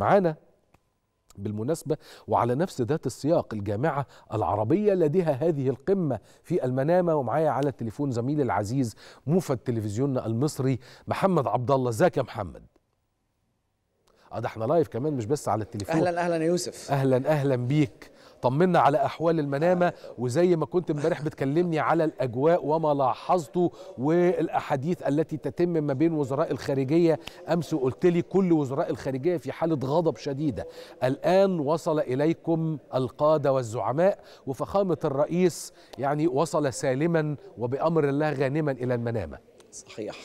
معانا بالمناسبة وعلى نفس ذات السياق الجامعة العربية لديها هذه القمة في المنامة ومعايا على التليفون زميلي العزيز موفد تلفزيوننا المصري محمد عبد الله. ازيك يا محمد؟ آه ده إحنا لايف كمان مش بس على التليفون. أهلا أهلا يا يوسف. أهلا أهلا بيك. طمنا على أحوال المنامة وزي ما كنت امبارح بتكلمني على الأجواء وما لاحظته والأحاديث التي تتم ما بين وزراء الخارجية. أمس قلت لي كل وزراء الخارجية في حالة غضب شديدة. الآن وصل إليكم القادة والزعماء وفخامة الرئيس يعني وصل سالما وبأمر الله غانما إلى المنامة. صحيح.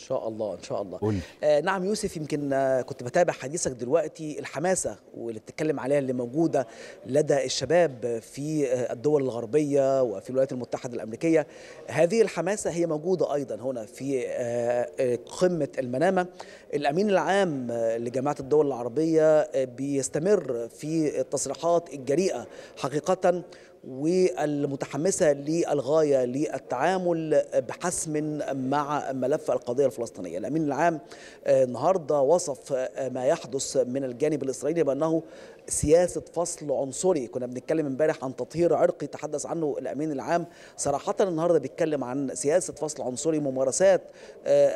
إن شاء الله إن شاء الله. قولي. آه نعم يوسف يمكن آه كنت بتابع حديثك دلوقتي الحماسة واللي بتتكلم عليها اللي موجودة لدى الشباب في آه الدول الغربية وفي الولايات المتحدة الأمريكية. هذه الحماسة هي موجودة أيضا هنا في آه آه قمة المنامة. الأمين العام لجامعة الدول العربية بيستمر في التصريحات الجريئة حقيقه. والمتحمسة للغاية للتعامل بحسم مع ملف القضية الفلسطينية، الأمين العام النهارده وصف ما يحدث من الجانب الإسرائيلي بأنه سياسة فصل عنصري، كنا بنتكلم امبارح عن تطهير عرقي تحدث عنه الأمين العام، صراحة النهارده بيتكلم عن سياسة فصل عنصري ممارسات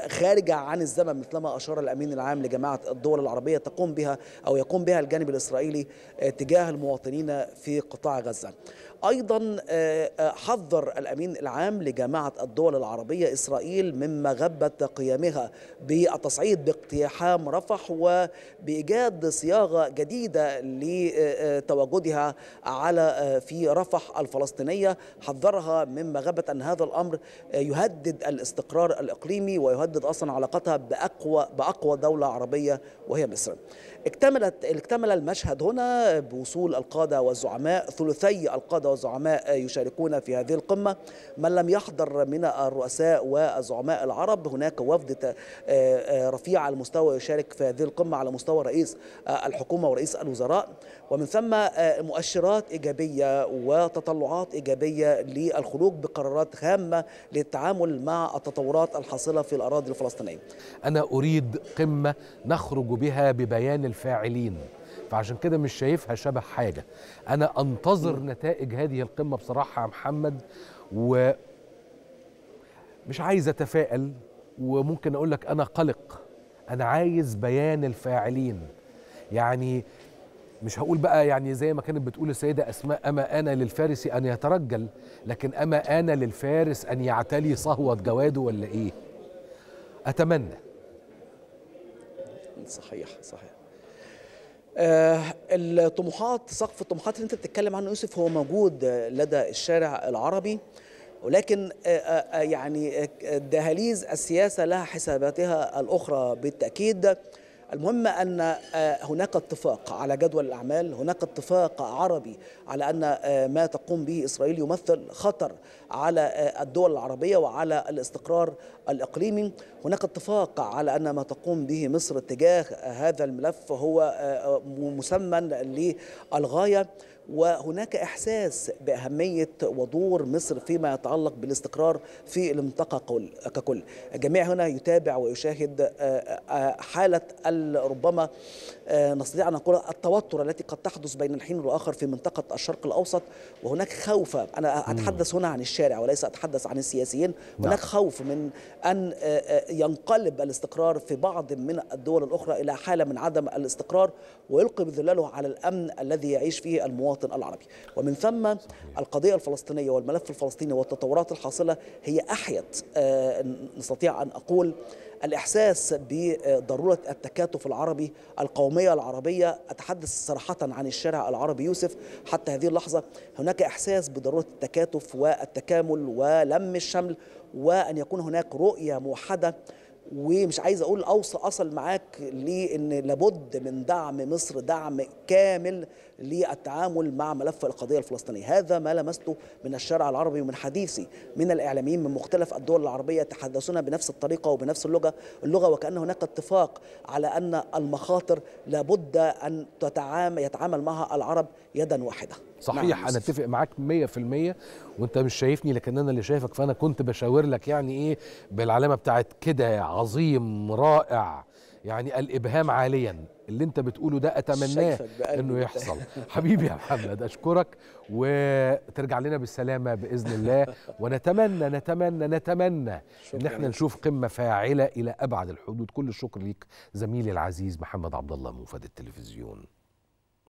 خارجة عن الزمن مثلما أشار الأمين العام لجماعة الدول العربية تقوم بها أو يقوم بها الجانب الإسرائيلي تجاه المواطنين في قطاع غزة. أيضا حذر الأمين العام لجامعه الدول العربية إسرائيل من مغبه قيامها بالتصعيد باقتحام رفح وبإيجاد صياغة جديدة لتواجدها على في رفح الفلسطينية حذرها من مغبه أن هذا الأمر يهدد الاستقرار الإقليمي ويهدد أصلا علاقتها بأقوى بأقوى دولة عربية وهي مصر. اكتملت اكتمل المشهد هنا بوصول القادة والزعماء ثلثي القادة والزعماء يشاركون في هذه القمة من لم يحضر من الرؤساء والزعماء العرب هناك وفد رفيع المستوى يشارك في هذه القمة على مستوى رئيس الحكومة ورئيس الوزراء ومن ثم مؤشرات إيجابية وتطلعات إيجابية للخروج بقرارات هامة للتعامل مع التطورات الحاصلة في الأراضي الفلسطينية. أنا أريد قمة نخرج بها ببيان الفاعلين. فعشان كده مش شايفها شبه حاجة. أنا أنتظر نتائج هذه القمة بصراحة يا محمد و مش عايز أتفائل وممكن أقول لك أنا قلق. أنا عايز بيان الفاعلين. يعني مش هقول بقى يعني زي ما كانت بتقول السيدة أسماء أما أنا للفارس أن يترجل لكن أما أنا للفارس أن يعتلي صهوة جواده ولا إيه؟ أتمنى. صحيح صحيح. الطموحات سقف الطموحات اللي انت بتتكلم عنه يوسف هو موجود لدى الشارع العربي ولكن آه آه يعني دهاليز السياسة لها حساباتها الأخرى بالتأكيد. المهم أن هناك اتفاق على جدول الأعمال هناك اتفاق عربي على أن ما تقوم به إسرائيل يمثل خطر على الدول العربية وعلى الاستقرار الإقليمي. هناك اتفاق على أن ما تقوم به مصر تجاه هذا الملف هو مسمى للغاية. وهناك إحساس بأهمية ودور مصر فيما يتعلق بالاستقرار في المنطقة ككل. الجميع هنا يتابع ويشاهد حالة ربما نستطيع أن نقول التوتر التي قد تحدث بين الحين والآخر في منطقة الشرق الأوسط وهناك خوف. أنا أتحدث هنا عن الشارع وليس أتحدث عن السياسيين، هناك خوف من أن ينقلب الاستقرار في بعض من الدول الأخرى إلى حالة من عدم الاستقرار ويلقي بظلاله على الأمن الذي يعيش فيه المواطن العربي. ومن ثم القضية الفلسطينية والملف الفلسطيني والتطورات الحاصلة هي أحيت. نستطيع أن أقول الإحساس بضرورة التكاتف العربي القومية العربية. أتحدث صراحة عن الشارع العربي يوسف حتى هذه اللحظة. هناك إحساس بضرورة التكاتف والتكامل ولم الشمل وأن يكون هناك رؤية موحدة ومش عايز أقول اوصل اصل معاك لأن لابد من دعم مصر دعم كامل للتعامل مع ملف القضية الفلسطينية، هذا ما لمسته من الشارع العربي ومن حديثي من الإعلاميين من مختلف الدول العربية يتحدثون بنفس الطريقة وبنفس اللغة، اللغة وكأن هناك اتفاق على أن المخاطر لابد أن تتعامل يتعامل معها العرب يدا واحدة. صحيح أنا أتفق معاك 100% وأنت مش شايفني لكن أنا اللي شايفك فأنا كنت بشاور لك يعني إيه بالعلامة بتاعت كده عظيم رائع. يعني الإبهام عاليا. اللي أنت بتقوله ده أتمناه إنه يحصل. حبيبي يا محمد أشكرك. وترجع لنا بالسلامة بإذن الله. ونتمنى نتمنى نتمنى إن إحنا نشوف قمة فاعلة إلى أبعد الحدود. كل الشكر ليك زميلي العزيز محمد عبد الله موفد التلفزيون.